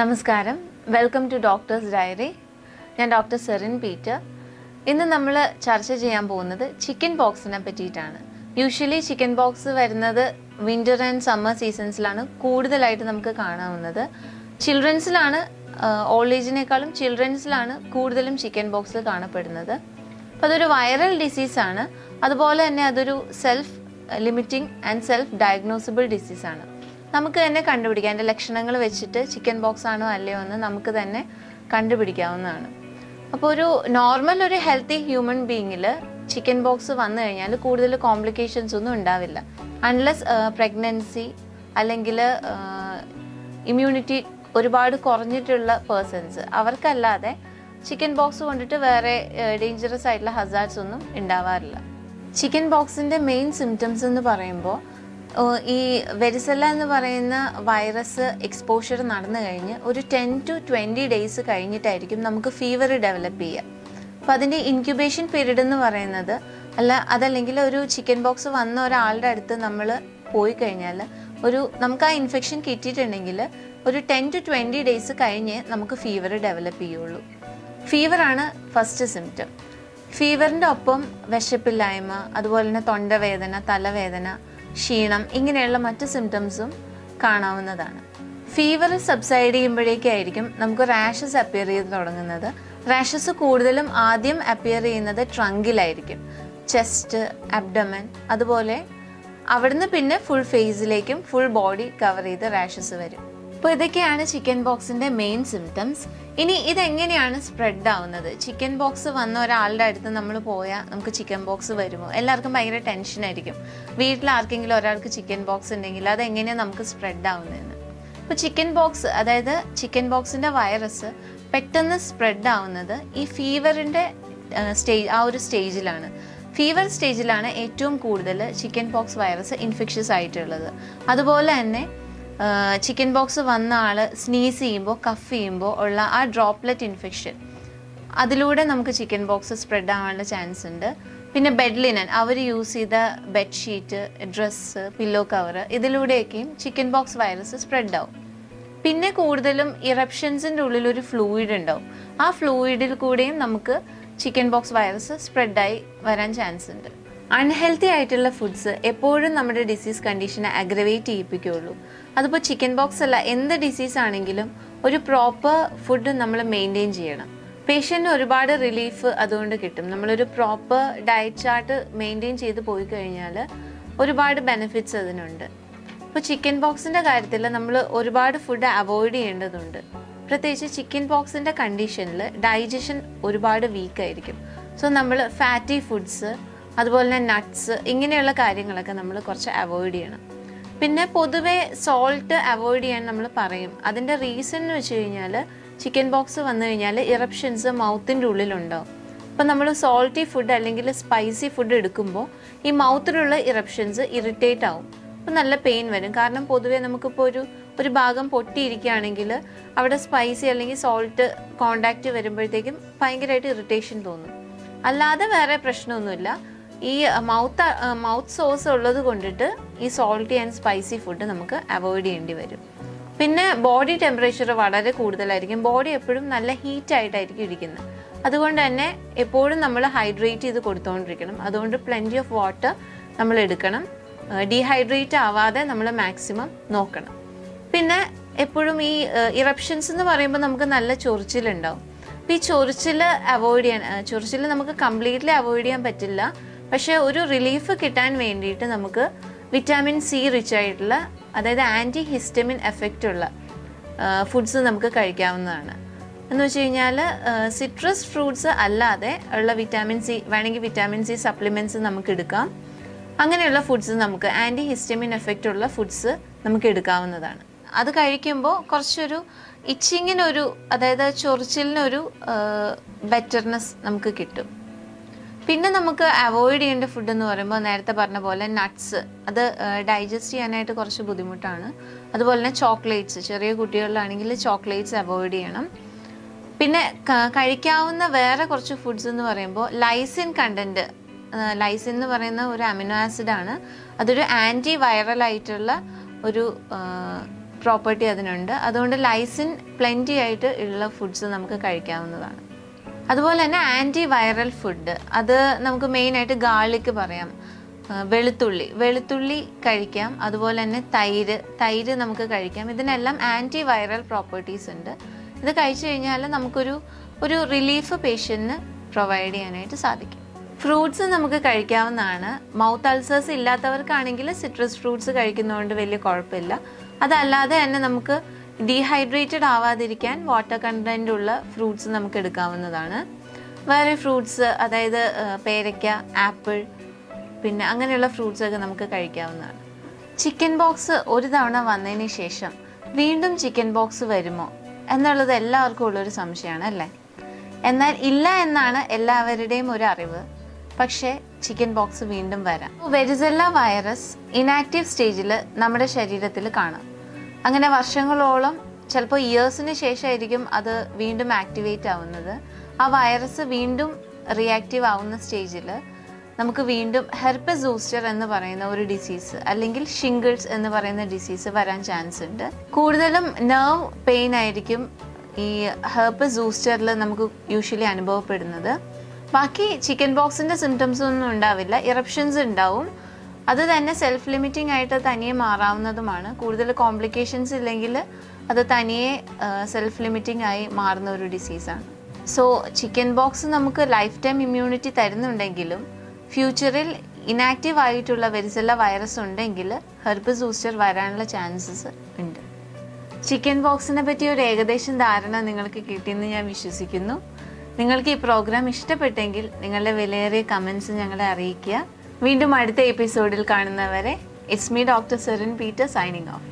നമസ്കാരം. Welcome to doctors diary ഞാൻ doctor Serin Peter ഇന്ന് നമ്മൾ ചർച്ച ചെയ്യാൻ പോകുന്നത് ചിക്കൻ ബോക്സിനെ പറ്റിയിട്ടാണ്. യൂഷ്വലി ചിക്കൻ ബോക്സ് വരുന്നത് വിന്റർ ആൻഡ് സമ്മർ സീസൺസിലാണ് കൂടുതലായിട്ട് നമുക്ക് കാണാവുന്നത്. ചിൽഡ്രൻസിലാണ് ഓൾഡ് ഏജിനേക്കാളും ചിൽഡ്രൻസിലാണ് കൂടുതലും ചിക്കൻ ബോക്സ് കാണപ്പെടുന്നത്. അപ്പോൾ അതൊരു വൈറൽ ഡിസീസാണ് അതുപോലെ തന്നെ അതൊരു self limiting and self diagnosable ഡിസീസാണ് നമുക്ക് തന്നെ കണ്ടുപിടിക്കാം. അതിന്റെ ലക്ഷണങ്ങൾ വെച്ചിട്ട് ചിക്കൻ ബോക്സ് ആണോ അല്ലയോ എന്ന് നമുക്ക് തന്നെ കണ്ടുപിടിക്കാവുന്നതാണ്. അപ്പോൾ ഒരു നോർമൽ ഒരു ഹെൽത്തി ഹ്യൂമൻ ബീങ്ങിൽ ചിക്കൻ ബോക്സ് വന്നു കഴിഞ്ഞാൽ കൂടുതൽ കോംപ്ലിക്കേഷൻസ് ഒന്നും ഉണ്ടാവില്ല. അൺലെസ് പ്രഗ്നൻസി അല്ലെങ്കിൽ ഇമ്മ്യൂണിറ്റി ഒരുപാട് കുറഞ്ഞിട്ടുള്ള പേഴ്സൺസ് അവർക്കല്ലാതെ ചിക്കൻ ബോക്സ് കൊണ്ടിട്ട് വേറെ ഡേഞ്ചറസ് ആയിട്ടുള്ള ഹസാർഡ്സ് ഒന്നും ഉണ്ടാവാറില്ല. ചിക്കൻ ബോക്സിന്റെ മെയിൻ സിംറ്റംസ് എന്ന് പറയുമ്പോൾ ഈ വെരിസെല്ല എന്ന് പറയുന്ന വൈറസ് എക്സ്പോഷർ നടന്നു കഴിഞ്ഞ് ഒരു ടെൻ ടു ട്വന്റി ഡേയ്സ് കഴിഞ്ഞിട്ടായിരിക്കും നമുക്ക് ഫീവർ ഡെവലപ്പ് ചെയ്യുക അപ്പോൾ അതിന്റെ ഇൻക്യുബേഷൻ പീരീഡ് എന്ന് പറയുന്നത് അല്ല അതല്ലെങ്കിൽ ഒരു ചിക്കൻ ബോക്സ് വന്ന ഒരാളുടെ അടുത്ത് നമ്മൾ പോയി കഴിഞ്ഞാൽ ഒരു നമുക്ക് ആ ഇൻഫെക്ഷൻ കിട്ടിയിട്ടുണ്ടെങ്കിൽ ഒരു ടെൻ ടു ട്വന്റി ഡേയ്സ് കഴിഞ്ഞ് നമുക്ക് ഫീവർ ഡെവലപ്പ് ചെയ്യുള്ളൂ. ഫീവറാണ് ഫസ്റ്റ് സിംറ്റം ഫീവറിന്റെ ഒപ്പം വിശപ്പില്ലായ്മ അതുപോലെ തന്നെ തൊണ്ടവേദന തലവേദന ക്ഷീണം ഇങ്ങനെയുള്ള മറ്റ് സിംറ്റംസും കാണാവുന്നതാണ്. ഫീവർ സബ്സൈഡ് ചെയ്യുമ്പോഴേക്കായിരിക്കും നമുക്ക് റാഷസ് അപ്പിയർ ചെയ്ത് തുടങ്ങുന്നത്. റാഷസ് കൂടുതലും ആദ്യം അപ്പിയർ ചെയ്യുന്നത് ട്രങ്കിലായിരിക്കും ചെസ്റ്റ് അബ്ഡമൻ അതുപോലെ അവിടുന്ന് പിന്നെ ഫുൾ ഫേസിലേക്കും ഫുൾ ബോഡി കവർ ചെയ്ത് റാഷസ് വരും. അപ്പോൾ ഇതൊക്കെയാണ് ചിക്കൻ ബോക്സിന്റെ മെയിൻ സിംറ്റംസ് ഇനി ഇതെങ്ങനെയാണ് സ്പ്രെഡ് ആവുന്നത്? ചിക്കൻ ബോക്സ് വന്ന ഒരാളുടെ അടുത്ത് നമ്മൾ പോയാൽ നമുക്ക് ചിക്കൻ ബോക്സ് വരുമോ? എല്ലാവർക്കും ഭയങ്കര ടെൻഷനായിരിക്കും വീട്ടിൽ ആർക്കെങ്കിലും ഒരാൾക്ക് ചിക്കൻ ബോക്സ് ഉണ്ടെങ്കിൽ അതെങ്ങനെയാണ് നമുക്ക് സ്പ്രെഡ് ആവുന്നതെന്ന്. അപ്പോൾ ചിക്കൻ ബോക്സ് അതായത് ചിക്കൻ ബോക്സിന്റെ വൈറസ് പെട്ടെന്ന് സ്പ്രെഡ് ആവുന്നത് ഈ ഫീവറിന്റെ സ്റ്റേജ് ആ ഒരു സ്റ്റേജിലാണ്. ഫീവർ സ്റ്റേജിലാണ് ഏറ്റവും കൂടുതൽ ചിക്കൻ പോക്സ് വൈറസ് ഇൻഫെക്ഷ്യസ് ആയിട്ടുള്ളത്. അതുപോലെ തന്നെ ചിക്കൻ ബോക്സ് വന്ന ആൾ സ്നീസ് ചെയ്യുമ്പോൾ കഫ് ചെയ്യുമ്പോൾ ഉള്ള ആ ഡ്രോപ്ലെറ്റ് ഇൻഫെക്ഷൻ അതിലൂടെ നമുക്ക് ചിക്കൻ ബോക്സ് സ്പ്രെഡ് ആവാനുള്ള ചാൻസ് ഉണ്ട്. പിന്നെ ബെഡ് ലിനൻ അവർ യൂസ് ചെയ്ത ബെഡ്ഷീറ്റ് ഡ്രസ്സ് പില്ലോ കവർ ഇതിലൂടെയൊക്കെയും ചിക്കൻ ബോക്സ് വൈറസ് സ്പ്രെഡ് ആവും. പിന്നെ കൂടുതലും ഇറപ്ഷൻസിന്റെ ഉള്ളിൽ ഒരു ഫ്ലൂയിഡ് ഉണ്ടാവും. ആ ഫ്ലൂയിഡിൽ കൂടെയും നമുക്ക് ചിക്കൻ ബോക്സ് വൈറസ് സ്പ്രെഡായി വരാൻ ചാൻസ് ഉണ്ട്. അൺഹെൽത്തി ആയിട്ടുള്ള ഫുഡ്സ് എപ്പോഴും നമ്മുടെ ഡിസീസ് കണ്ടീഷനെ അഗ്രവേറ്റ് ചെയ്യിപ്പിക്കുകയുള്ളൂ. അതിപ്പോൾ ചിക്കൻ ബോക്സ് അല്ല എന്ത് ഡിസീസ് ആണെങ്കിലും ഒരു പ്രോപ്പർ ഫുഡ് നമ്മൾ മെയിന്റെയിൻ ചെയ്യണം. പേഷ്യന്റിന് ഒരുപാട് റിലീഫ് അതുകൊണ്ട് കിട്ടും. നമ്മളൊരു പ്രോപ്പർ ഡയറ്റ് ചാർട്ട് മെയിന്റെയിൻ ചെയ്ത് പോയി കഴിഞ്ഞാൽ ഒരുപാട് ബെനിഫിറ്റ്സ് അതിനുണ്ട്. ഇപ്പോൾ ചിക്കൻ ബോക്സിന്റെ കാര്യത്തിൽ നമ്മൾ ഒരുപാട് ഫുഡ് അവോയ്ഡ് ചെയ്യേണ്ടതുണ്ട്. പ്രത്യേകിച്ച് ചിക്കൻ ബോക്സിന്റെ കണ്ടീഷനിൽ ഡൈജഷൻ ഒരുപാട് വീക്കായിരിക്കും സോ നമ്മൾ ഫാറ്റി ഫുഡ്സ് അതുപോലെ തന്നെ നട്ട്സ് ഇങ്ങനെയുള്ള കാര്യങ്ങളൊക്കെ നമ്മൾ കുറച്ച് അവോയ്ഡ് ചെയ്യണം. പിന്നെ പൊതുവേ സോൾട്ട് അവോയ്ഡ് ചെയ്യാൻ നമ്മൾ പറയും. അതിന്റെ റീസൺ എന്ന് വെച്ച് കഴിഞ്ഞാൽ ചിക്കൻ ബോക്സ് വന്നു കഴിഞ്ഞാൽ ഇറപ്ഷൻസ് മൗത്തിന്റെ ഉള്ളിലുണ്ടാവും അപ്പം നമ്മൾ സോൾട്ടി ഫുഡ് അല്ലെങ്കിൽ സ്പൈസി ഫുഡ് എടുക്കുമ്പോൾ ഈ മൗത്തിലുള്ള ഇറപ്ഷൻസ് ഇറിറ്റേറ്റ് ആവും. അപ്പം നല്ല പെയിൻ വരും. കാരണം പൊതുവേ നമുക്കിപ്പോൾ ഒരു ഒരു ഭാഗം പൊട്ടിയിരിക്കുകയാണെങ്കിൽ അവിടെ സ്പൈസി അല്ലെങ്കിൽ സോൾട്ട് കോണ്ടാക്റ്റ് വരുമ്പോഴത്തേക്കും ഭയങ്കരമായിട്ട് ഇറിറ്റേഷൻ തോന്നും. അല്ലാതെ വേറെ പ്രശ്നമൊന്നുമില്ല. ഈ മൗത്ത് മൗത്ത് സോസ് ഉള്ളത് കൊണ്ടിട്ട് ഈ സോൾട്ടി ആൻഡ് സ്പൈസി ഫുഡ് നമുക്ക് അവോയ്ഡ് ചെയ്യേണ്ടി വരും. പിന്നെ ബോഡി ടെമ്പറേച്ചർ വളരെ കൂടുതലായിരിക്കും. ബോഡി എപ്പോഴും നല്ല ഹീറ്റ് ആയിട്ടായിരിക്കും ഇരിക്കുന്നത്. അതുകൊണ്ട് തന്നെ എപ്പോഴും നമ്മൾ ഹൈഡ്രേറ്റ് ചെയ്ത് കൊടുത്തുകൊണ്ടിരിക്കണം അതുകൊണ്ട് പ്ലെന്റി ഓഫ് വാട്ടർ നമ്മൾ എടുക്കണം. ഡീഹൈഡ്രേറ്റ് ആവാതെ നമ്മൾ മാക്സിമം നോക്കണം. പിന്നെ എപ്പോഴും ഈ ഇറപ്ഷൻസ് എന്ന് പറയുമ്പോൾ നമുക്ക് നല്ല ചൊറിച്ചിലുണ്ടാവും. അപ്പോൾ ഈ ചൊറിച്ചിൽ അവോയ്ഡ് ചെയ്യാൻ ചൊറിച്ചിൽ നമുക്ക് കംപ്ലീറ്റ്ലി അവോയ്ഡ് ചെയ്യാൻ പറ്റില്ല. പക്ഷേ ഒരു റിലീഫ് കിട്ടാൻ വേണ്ടിയിട്ട് നമുക്ക് വിറ്റാമിൻ സി റിച്ച് ആയിട്ടുള്ള അതായത് ആന്റി ഹിസ്റ്റമിൻ എഫക്റ്റ് ഉള്ള ഫുഡ്സ് നമുക്ക് കഴിക്കാവുന്നതാണ്. എന്ന് വെച്ച് കഴിഞ്ഞാൽ സിട്രസ് ഫ്രൂട്ട്സ് അല്ലാതെ ഉള്ള വിറ്റാമിൻ സി വേണമെങ്കിൽ വിറ്റാമിൻ സി സപ്ലിമെന്റ്സ് നമുക്ക് എടുക്കാം. അങ്ങനെയുള്ള ഫുഡ്സ് നമുക്ക് ആന്റി ഹിസ്റ്റമിൻ എഫക്റ്റ് ഉള്ള ഫുഡ്സ് നമുക്ക് എടുക്കാവുന്നതാണ്. അത് കഴിക്കുമ്പോൾ കുറച്ചൊരു ഇച്ചിങ്ങിനൊരു അതായത് ചൊറിച്ചിലിനൊരു ബെറ്റർനെസ് നമുക്ക് കിട്ടും. പിന്നെ നമുക്ക് അവോയ്ഡ് ചെയ്യേണ്ട ഫുഡ് എന്ന് പറയുമ്പോൾ നേരത്തെ പറഞ്ഞ പോലെ നട്ട്സ് അത് ഡൈജസ്റ്റ് ചെയ്യാനായിട്ട് കുറച്ച് ബുദ്ധിമുട്ടാണ്. അതുപോലെ തന്നെ ചോക്ലേറ്റ്സ് ചെറിയ കുട്ടികളിലാണെങ്കിൽ ചോക്ലേറ്റ്സ് അവോയ്ഡ് ചെയ്യണം. പിന്നെ കഴിക്കാവുന്ന വേറെ കുറച്ച് ഫുഡ്സ് എന്ന് പറയുമ്പോൾ ലൈസിൻ കണ്ടന്റ് ലൈസിൻ എന്ന് പറയുന്ന ഒരു അമിനോ ആസിഡാണ് അതൊരു ആന്റി വൈറൽ ആയിട്ടുള്ള ഒരു പ്രോപ്പർട്ടി അതിനുണ്ട്. അതുകൊണ്ട് ലൈസിൻ പ്ലെന്റി ആയിട്ട് ഉള്ള ഫുഡ്സ് നമുക്ക് കഴിക്കാവുന്നതാണ്. അതുപോലെ തന്നെ ആന്റി വൈറൽ ഫുഡ് അത് നമുക്ക് മെയിനായിട്ട് ഗാർലിക്ക് പറയാം. വെളുത്തുള്ളി. വെളുത്തുള്ളി കഴിക്കാം. അതുപോലെ തന്നെ തൈര്. തൈര് നമുക്ക് കഴിക്കാം. ഇതിനെല്ലാം ആന്റി വൈറൽ പ്രോപ്പർട്ടീസ് ഉണ്ട്. ഇത് കഴിച്ചു കഴിഞ്ഞാൽ നമുക്കൊരു ഒരു റിലീഫ് പേഷ്യന്റിന് പ്രൊവൈഡ് ചെയ്യാനായിട്ട് സാധിക്കും. ഫ്രൂട്ട്സ് നമുക്ക് കഴിക്കാവുന്നതാണ്. മൗത്ത് അൾസേഴ്സ് ഇല്ലാത്തവർക്കാണെങ്കിൽ സിട്രസ് ഫ്രൂട്ട്സ് കഴിക്കുന്നതുകൊണ്ട് വലിയ കുഴപ്പമില്ല. അതല്ലാതെ തന്നെ നമുക്ക് ഡീഹൈഡ്രേറ്റഡ് ആവാതിരിക്കാൻ വാട്ടർ കണ്ടന്റ് ഉള്ള ഫ്രൂട്ട്സ് നമുക്ക് എടുക്കാവുന്നതാണ്. വേറെ ഫ്രൂട്ട്സ് അതായത് പേരയ്ക്ക ആപ്പിൾ പിന്നെ അങ്ങനെയുള്ള ഫ്രൂട്ട്സ് ഒക്കെ നമുക്ക് കഴിക്കാവുന്നതാണ്. ചിക്കൻ ബോക്സ് ഒരു തവണ വന്നതിന് ശേഷം വീണ്ടും ചിക്കൻ ബോക്സ് വരുമോ എന്നുള്ളത് എല്ലാവർക്കും ഉള്ളൊരു സംശയമാണ് അല്ലേ? എന്നാൽ ഇല്ല എന്നാണ് എല്ലാവരുടെയും ഒരു അറിവ്. പക്ഷേ ചിക്കൻ ബോക്സ് വീണ്ടും വരാം. വെരിസെല്ല വൈറസ് ഇനാക്റ്റീവ് സ്റ്റേജിൽ നമ്മുടെ ശരീരത്തിൽ കാണാം. അങ്ങനെ വർഷങ്ങളോളം ചിലപ്പോൾ ഇയേഴ്സിന് ശേഷമായിരിക്കും അത് വീണ്ടും ആക്ടിവേറ്റ് ആവുന്നത്. ആ വൈറസ് വീണ്ടും റിയാക്റ്റീവ് ആവുന്ന സ്റ്റേജിൽ നമുക്ക് വീണ്ടും ഹെർപ്പസ് സൂസ്റ്റർ എന്ന് പറയുന്ന ഒരു ഡിസീസ് അല്ലെങ്കിൽ ഷിംഗിൾസ് എന്ന് പറയുന്ന ഡിസീസ് വരാൻ ചാൻസ് ഉണ്ട്. കൂടുതലും നെർവ് പെയിൻ ആയിരിക്കും ഈ ഹെർപ്പസ് സൂസ്റ്ററിൽ നമുക്ക് യൂഷ്വലി അനുഭവപ്പെടുന്നത്. ബാക്കി ചിക്കൻ ബോക്സിന്റെ സിംറ്റംസ് ഒന്നും ഉണ്ടാവില്ല. ഇറപ്ഷൻസ് ഉണ്ടാവും. അത് തന്നെ സെൽഫ് ലിമിറ്റിംഗ് ആയിട്ട് തനിയെ മാറാവുന്നതുമാണ്. കൂടുതൽ കോംപ്ലിക്കേഷൻസ് ഇല്ലെങ്കിൽ അത് തനിയെ സെൽഫ് ലിമിറ്റിംഗ് ആയി മാറുന്ന ഒരു ഡിസീസാണ് സോ ചിക്കൻ ബോക്സ് നമുക്ക് ലൈഫ് ടൈം ഇമ്മ്യൂണിറ്റി തരുന്നുണ്ടെങ്കിലും ഫ്യൂച്ചറിൽ ഇനാക്റ്റീവ് ആയിട്ടുള്ള വെരിസെല്ല വൈറസ് ഉണ്ടെങ്കിൽ ഹെർബ് സൂസ്റ്റർ വരാനുള്ള ചാൻസസ് ഉണ്ട്. ചിക്കൻ ബോക്സിനെ പറ്റി ഒരു ഏകദേശം ധാരണ നിങ്ങൾക്ക് കിട്ടിയെന്ന് ഞാൻ വിശ്വസിക്കുന്നു. നിങ്ങൾക്ക് ഈ പ്രോഗ്രാം ഇഷ്ടപ്പെട്ടെങ്കിൽ നിങ്ങളുടെ വിലയേറിയ കമൻസ് ഞങ്ങളെ അറിയിക്കുക. വീണ്ടും അടുത്ത എപ്പിസോഡിൽ കാണുന്നവരെ it's me doctor Serin Peter signing off